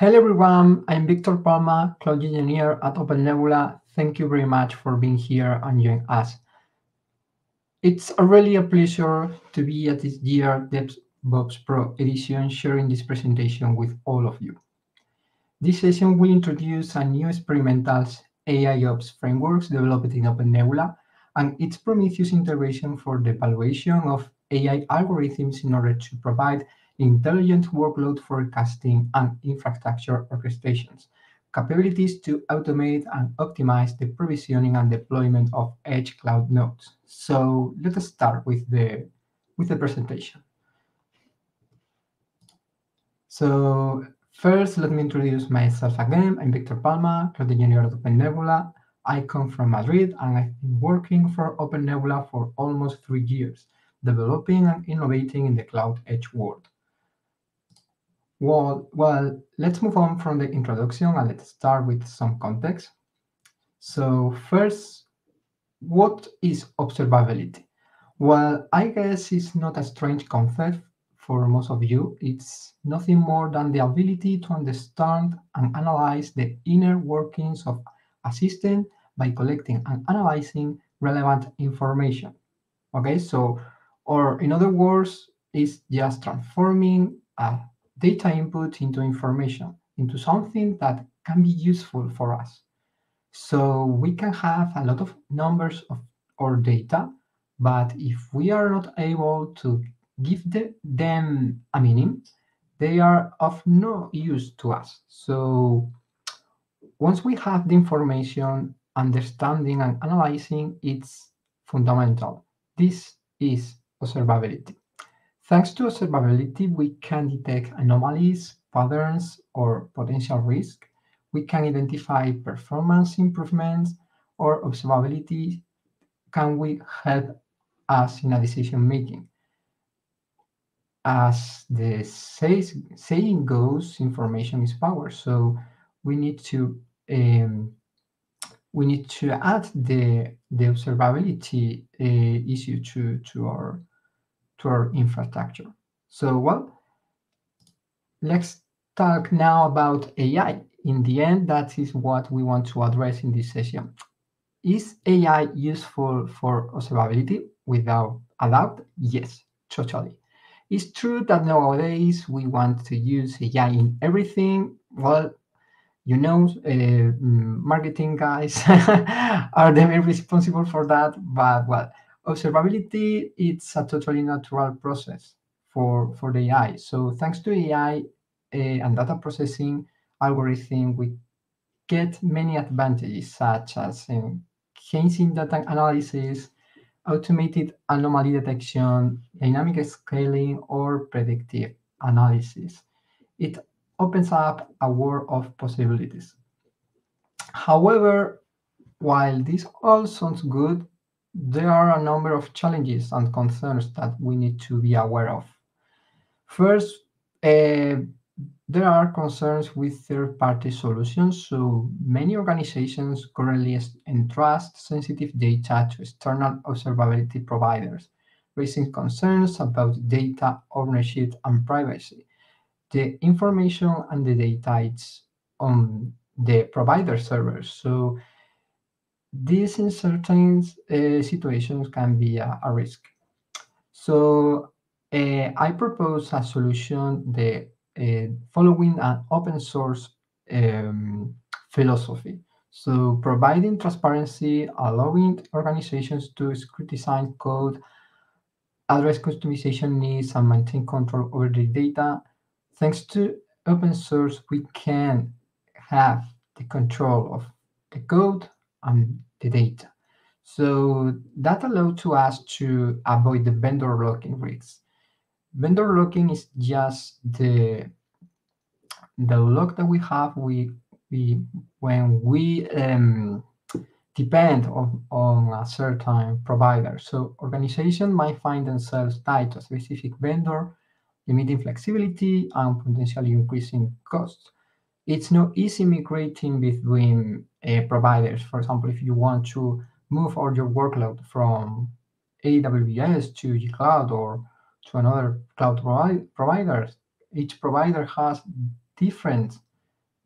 Hello everyone, I'm Victor Palma, cloud engineer at OpenNebula. Thank you very much for being here and joining us. It's really a pleasure to be at this year DevOps Pro edition sharing this presentation with all of you. This session will introduce a new experimental AIOps frameworks developed in OpenNebula and its Prometheus integration for the evaluation of AI algorithms in order to provide intelligent workload forecasting and infrastructure orchestrations, capabilities to automate and optimize the provisioning and deployment of edge cloud nodes. So let us start with the, with the presentation. So first, let me introduce myself again. I'm Victor Palma, cloud engineer at OpenNebula. I come from Madrid and I've been working for Open Nebula for almost three years, developing and innovating in the cloud edge world. Well, well, let's move on from the introduction and let's start with some context. So first, what is observability? Well, I guess it's not a strange concept for most of you. It's nothing more than the ability to understand and analyze the inner workings of a system by collecting and analyzing relevant information. Okay, so, or in other words, it's just transforming a data input into information, into something that can be useful for us. So we can have a lot of numbers of our data, but if we are not able to give the, them a meaning, they are of no use to us. So once we have the information, understanding and analyzing, it's fundamental. This is observability. Thanks to observability, we can detect anomalies, patterns, or potential risk. We can identify performance improvements or observability can we help us in a decision making. As the saying goes, information is power. So we need to um, we need to add the the observability uh, issue to to our to our infrastructure. So, well, let's talk now about AI. In the end, that is what we want to address in this session. Is AI useful for observability? Without a doubt, yes, totally. It's true that nowadays we want to use AI in everything. Well, you know, uh, marketing guys are the main responsible for that. But well, observability it's a totally natural process for for the AI. So thanks to AI uh, eh, and data processing algorithm, we get many advantages such as enhancing data analysis, automated anomaly detection, dynamic scaling, or predictive analysis. It opens up a world of possibilities. However, while this all sounds good, there are a number of challenges and concerns that we need to be aware of. First, uh, there are concerns with third-party solutions. So many organizations currently entrust sensitive data to external observability providers, raising concerns about data ownership and privacy. The information and the data is on the provider servers. So this in certain uh, situations can be a, a risk. So uh, I propose a solution the uh, following an open source um, philosophy. So providing transparency, allowing organizations to scrutinize code, address customization needs, and maintain control over the data. Thanks to open source, we can have the control of the code and the data. So that allowed to us to avoid the vendor locking risks. Vendor locking is just the the lock that we have we, we when we um, depend on, on a certain provider. So organization might find themselves tied to a specific vendor, limiting flexibility and potentially increasing costs it's not easy migrating between uh, providers. For example, if you want to move all your workload from AWS to gCloud or to another cloud provi provider, each provider has different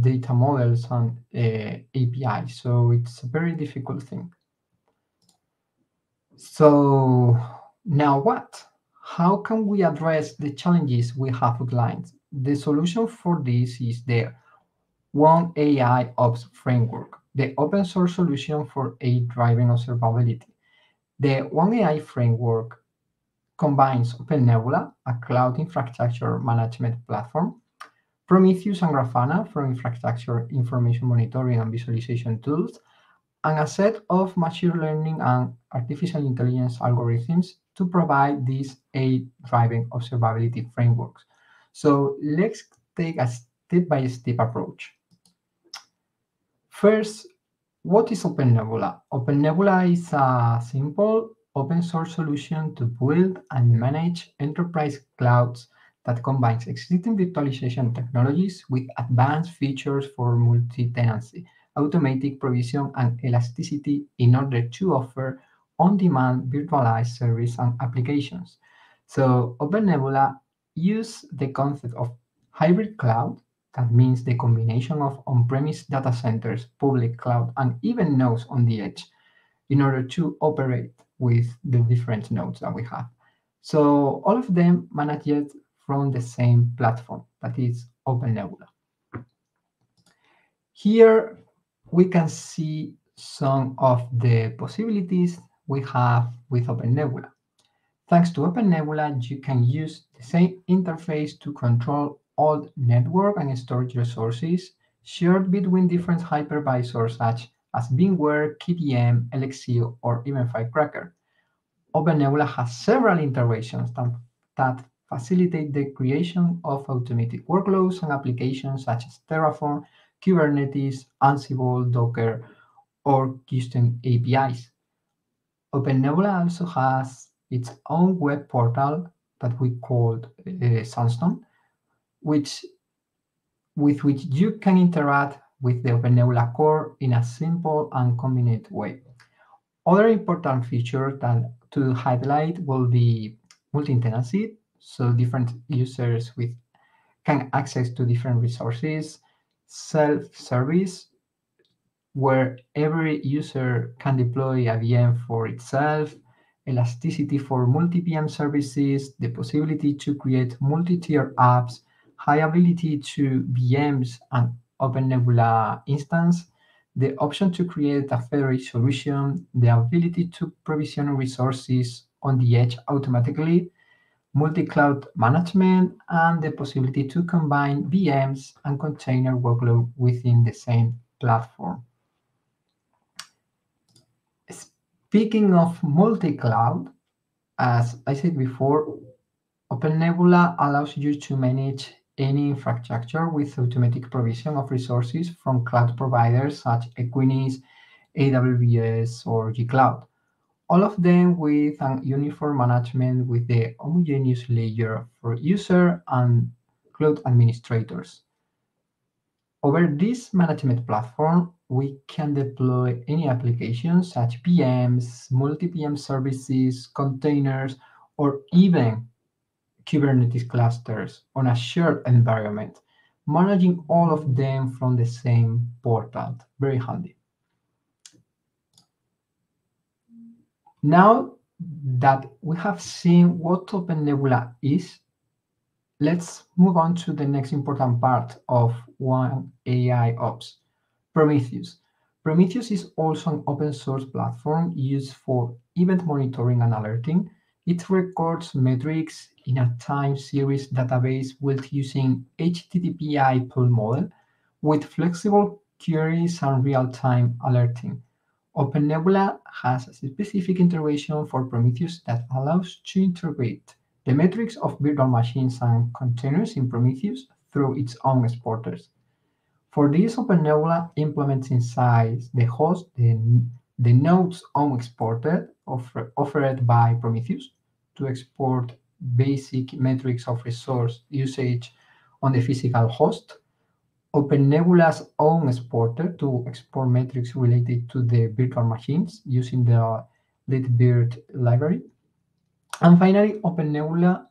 data models and uh, APIs. So it's a very difficult thing. So now what? How can we address the challenges we have outlined? The solution for this is the One AI Ops framework, the open source solution for AI-driven observability. The One AI framework combines OpenNebula, a cloud infrastructure management platform, Prometheus and Grafana for infrastructure information monitoring and visualization tools, and a set of machine learning and artificial intelligence algorithms to provide these AI-driven observability frameworks. So let's take a step-by-step approach. First, what is Open Nebula? Open Nebula is a simple open source solution to build and manage enterprise clouds that combines existing virtualization technologies with advanced features for multi-tenancy, automatic provision, and elasticity in order to offer on-demand virtualized service and applications. So OpenNebula use the concept of hybrid cloud, that means the combination of on-premise data centers, public cloud, and even nodes on the edge in order to operate with the different nodes that we have. So all of them managed from the same platform, that is OpenNebula. Here we can see some of the possibilities we have with OpenNebula. Thanks to OpenNebula, you can use the same interface to control all network and storage resources shared between different hypervisors such as VMware, KVM, LXC, or even Firecracker. OpenNebula has several integrations that, facilitate the creation of automatic workloads and applications such as Terraform, Kubernetes, Ansible, Docker, or custom APIs. OpenNebula also has its own web portal that we called uh, Sunstone, which with which you can interact with the OpenNebula core in a simple and convenient way. Other important features that to highlight will be multi-tenancy, so different users with can access to different resources, self-service, where every user can deploy a VM for itself, elasticity for multi-VM services, the possibility to create multi-tier apps, high ability to VMs and OpenNebula instance, the option to create a federated solution, the ability to provision resources on the edge automatically, multi-cloud management, and the possibility to combine VMs and container workload within the same platform. Speaking of multi-cloud, as I said before, OpenNebula allows you to manage any infrastructure with automatic provision of resources from cloud providers such as Equinix, AWS, or gCloud. All of them with an uniform management with the homogeneous layer for user and cloud administrators. Over this management platform, we can deploy any applications such VMs, multi-VM services, containers, or even Kubernetes clusters on a shared environment, managing all of them from the same portal. Very handy. Now that we have seen what Open Nebula is, let's move on to the next important part of One AI Ops, Prometheus. Prometheus is also an open source platform used for event monitoring and alerting. It records metrics in a time series database built using HTTP pull model with flexible queries and real-time alerting. OpenNebula has a specific integration for Prometheus that allows to integrate the metrics of virtual machines and containers in Prometheus through its own exporters. For this, OpenNebula implements inside the host the, the node's own exporter offer, offered by Prometheus to export basic metrics of resource usage on the physical host, OpenNebula's own exporter to export metrics related to the virtual machines using the libvirt library. And finally, OpenNebula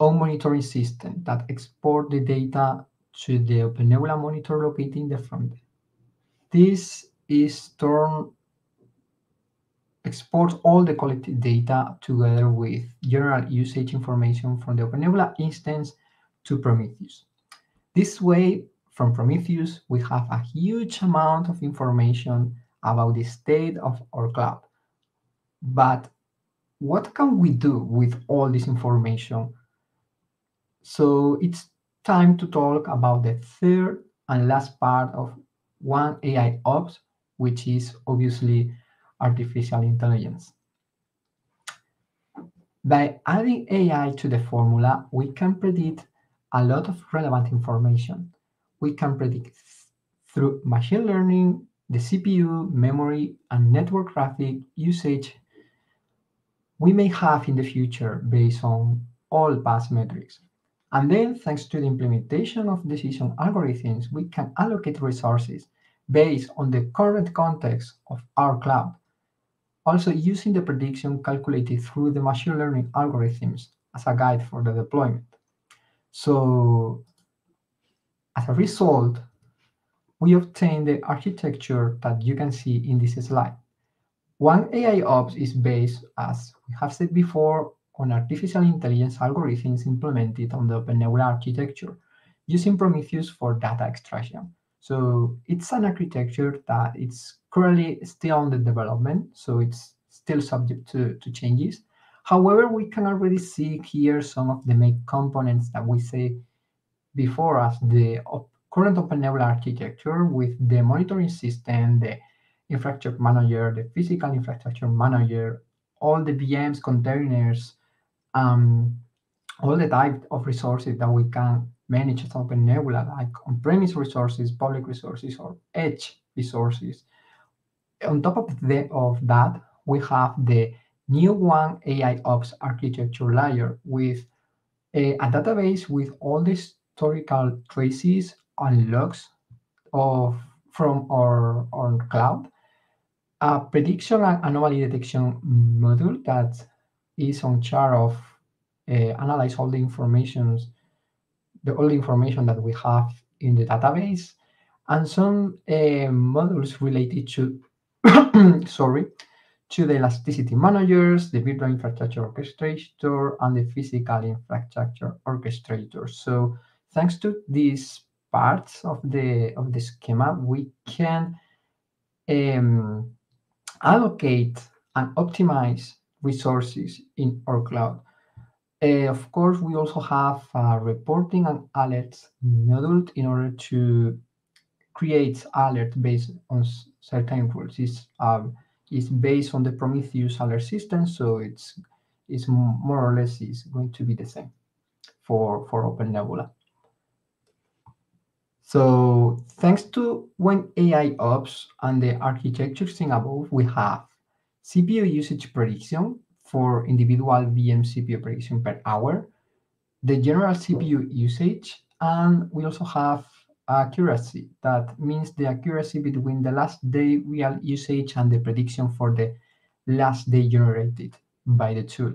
own monitoring system that export the data to the OpenNebula monitor located in the front. This is turn exports all the collected data together with general usage information from the OpenNebula instance to Prometheus. This way, from Prometheus, we have a huge amount of information about the state of our cloud. But what can we do with all this information? So it's time to talk about the third and last part of one AI ops, which is obviously artificial intelligence. By adding AI to the formula, we can predict a lot of relevant information. We can predict through machine learning the CPU, memory, and network traffic usage we may have in the future based on all past metrics. And then, thanks to the implementation of decision algorithms, we can allocate resources based on the current context of our cloud. Also, using the prediction calculated through the machine learning algorithms as a guide for the deployment. So, as a result, we obtain the architecture that you can see in this slide. One AI Ops is based, as we have said before, on artificial intelligence algorithms implemented on the OpenNebula architecture using Prometheus for data extraction. So it's an architecture that it's currently still under development, so it's still subject to, to changes. However, we can already see here some of the main components that we say before as the op current OpenNebula architecture with the monitoring system, the infrastructure manager, the physical infrastructure manager, all the VMs, containers, um, all the type of resources that we can manage as OpenNebula, like on-premise resources, public resources, or edge resources. On top of, the, of that, we have the new one AI Ops architecture layer with a, a database with all the historical traces and logs of from our, our cloud, a prediction and anomaly detection module that is on charge of uh, analyze all the informations, the all the information that we have in the database, and some uh, modules related to, sorry, to the elasticity managers, the virtual infrastructure orchestrator, and the physical infrastructure orchestrator. So thanks to these parts of the of the schema, we can um, allocate and optimize resources in our cloud. Uh, of course, we also have a reporting and alerts module in order to create alert based on certain rules. It's, um, it's based on the Prometheus alert system, so it's it's more or less is going to be the same for for Open Nebula. So thanks to One AI Ops and the architecture thing above, we have CPU usage prediction for individual VM CPU prediction per hour, the general CPU usage, and we also have accuracy. That means the accuracy between the last day real usage and the prediction for the last day generated by the tool.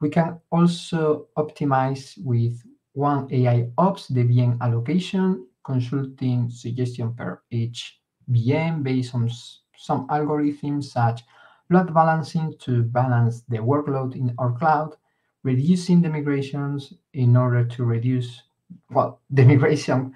We can also optimize with one AI ops the VM allocation, consulting suggestion per each VM based on some algorithms such load balancing to balance the workload in our cloud, reducing the migrations in order to reduce, well, the migration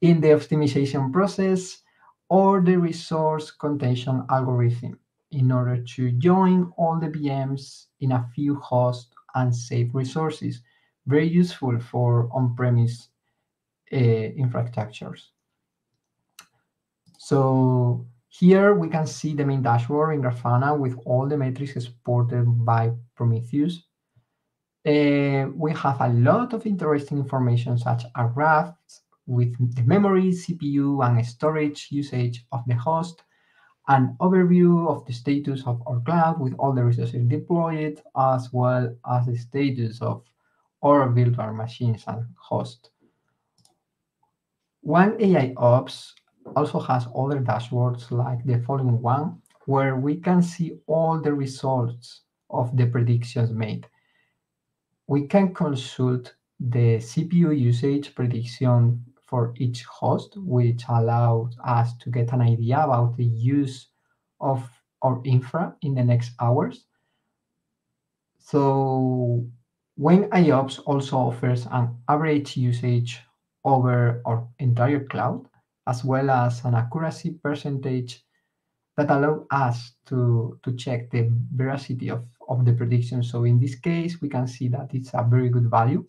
in the optimization process, or the resource contention algorithm in order to join all the VMs in a few hosts and save resources. Very useful for on-premise uh, infrastructures. So here we can see the main dashboard in Grafana with all the metrics exported by Prometheus. Uh, we have a lot of interesting information such as graphs with the memory, CPU, and storage usage of the host, an overview of the status of our cloud with all the resources deployed, as well as the status of our virtual machines and host. One AI Ops also has other dashboards like the following one, where we can see all the results of the predictions made. We can consult the CPU usage prediction for each host, which allows us to get an idea about the use of our infra in the next hours. So One AI Ops also offers an average usage over our entire cloud, as well as an accuracy percentage that allow us to, to check the veracity of, of the prediction. So in this case, we can see that it's a very good value.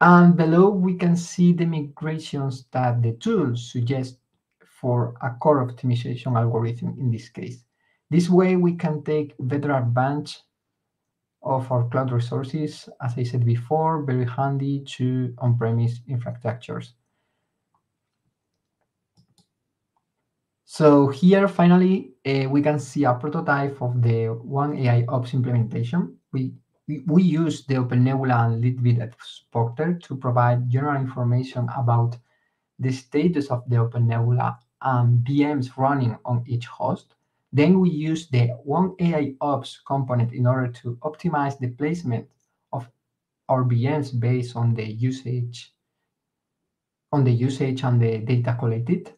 And below, we can see the migrations that the tool suggests for a core optimization algorithm in this case. This way, we can take better advantage of our cloud resources, as I said before, very handy to on-premise infrastructures. So here, finally, uh, we can see a prototype of the One AI Ops implementation. We, we, we use the OpenNebula and libvirt exporter to provide general information about the status of the OpenNebula and VMs running on each host. Then we use the One AI Ops component in order to optimize the placement of our VMs based on the usage, on the usage and the data collected.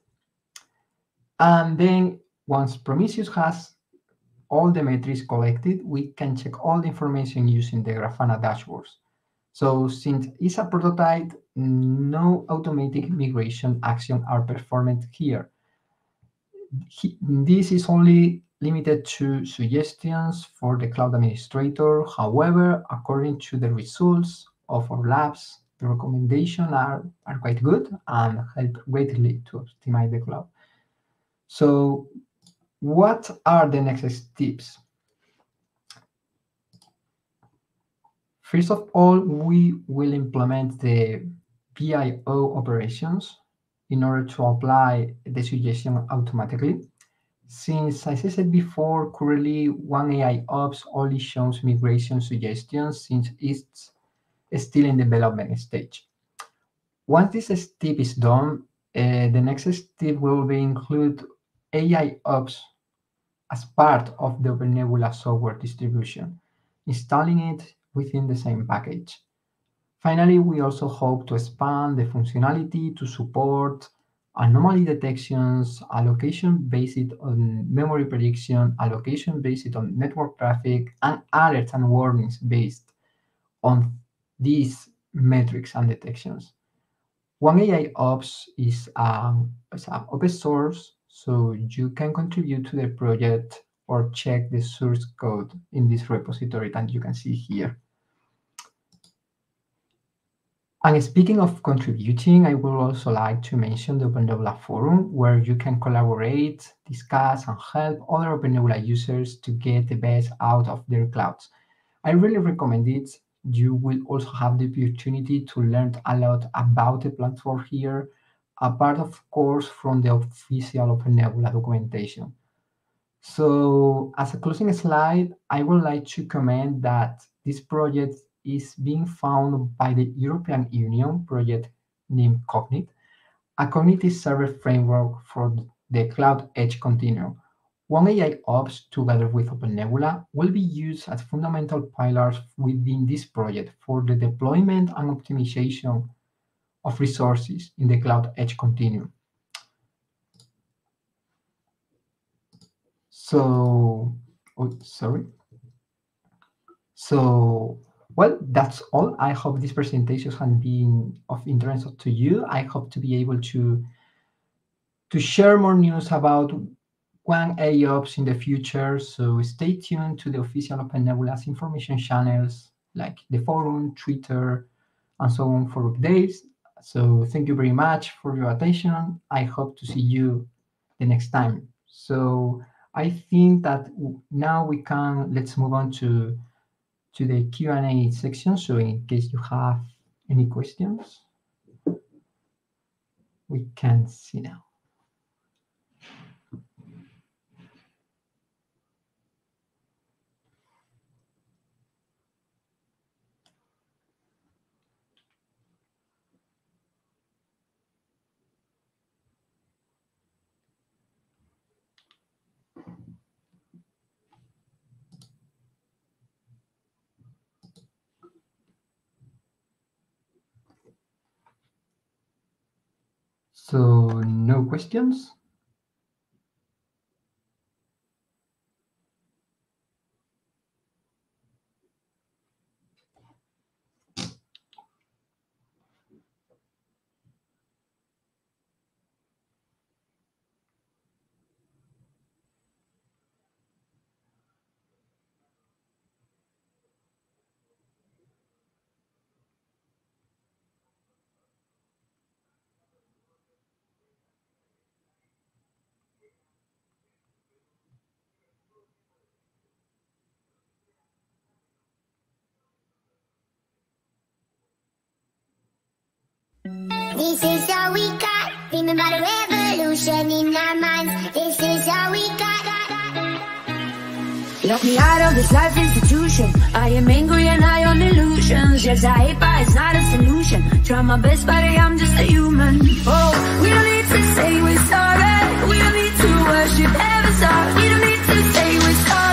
And then once Prometheus has all the metrics collected, we can check all the information using the Grafana dashboards. So since it's a prototype, no automatic migration action are performed here. This is only limited to suggestions for the cloud administrator. However, according to the results of our labs, the recommendations are, are quite good and help greatly to optimize the cloud. So what are the next steps? First of all, we will implement the PIO operations in order to apply the suggestion automatically. Since, as I said before, currently One AI Ops only shows migration suggestions since it's still in development stage. Once this step is done, uh, the next step will be include AI Ops as part of the OpenNebula software distribution, installing it within the same package. Finally, we also hope to expand the functionality to support anomaly detections, allocation based on memory prediction, allocation based on network traffic, and alerts and warnings based on these metrics and detections. One AI Ops is, is an open source so you can contribute to the project or check the source code in this repository that you can see here. And speaking of contributing, I would also like to mention the OpenNebula forum, where you can collaborate, discuss, and help other OpenNebula users to get the best out of their clouds. I really recommend it. You will also have the opportunity to learn a lot about the platform here, apart of course from the official OpenNebula documentation. So as a closing slide, I would like to comment that this project is being found by the European Union project named Cognit, a cognitive server framework for the Cloud Edge Continuum. One AI Ops, together with OpenNebula, will be used as fundamental pillars within this project for the deployment and optimization of resources in the Cloud Edge Continuum. So, oh, sorry. So, well, that's all. I hope this presentation has been of interest to you. I hope to be able to to share more news about One AI Ops in the future. So stay tuned to the official OpenNebula's information channels like the forum, Twitter, and so on for updates. So thank you very much for your attention. I hope to see you the next time. So I think that now we can, let's move on to, to the Q&A section. So in case you have any questions, we can see now. So, no questions? This is all we got. Dreaming about a revolution in our minds. This is all we got. Lock me out of this life institution. I am angry and I own illusions. Yes, I hate, but it's not a solution. Try my best, but I'm just a human. Oh, we don't need to say we're sorry. We don't need to worship heaven's heart. We don't need to say we're sorry.